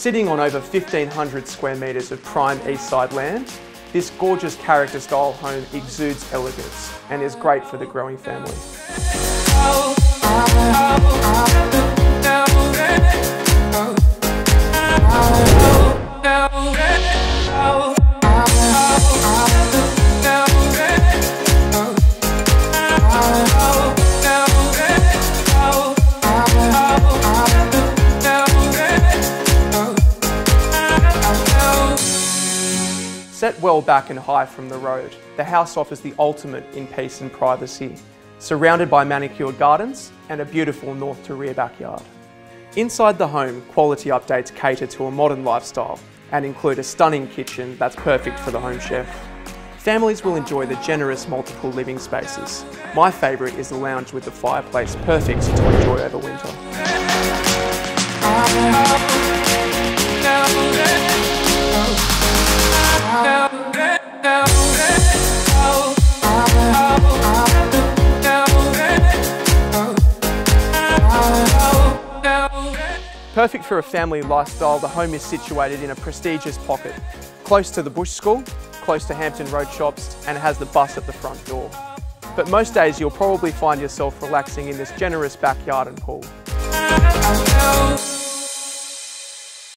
Sitting on over 1,500 square metres of prime east side land, this gorgeous character style home exudes elegance and is great for the growing family. Oh, oh, oh. Set well back and high from the road, the house offers the ultimate in peace and privacy, surrounded by manicured gardens and a beautiful north to rear backyard. Inside the home, quality updates cater to a modern lifestyle and include a stunning kitchen that's perfect for the home chef. Families will enjoy the generous multiple living spaces. My favourite is the lounge with the fireplace, perfect to enjoy over winter. Perfect for a family lifestyle, the home is situated in a prestigious pocket, close to the Bush School, close to Hampton Road shops, and has the bus at the front door. But most days you'll probably find yourself relaxing in this generous backyard and pool.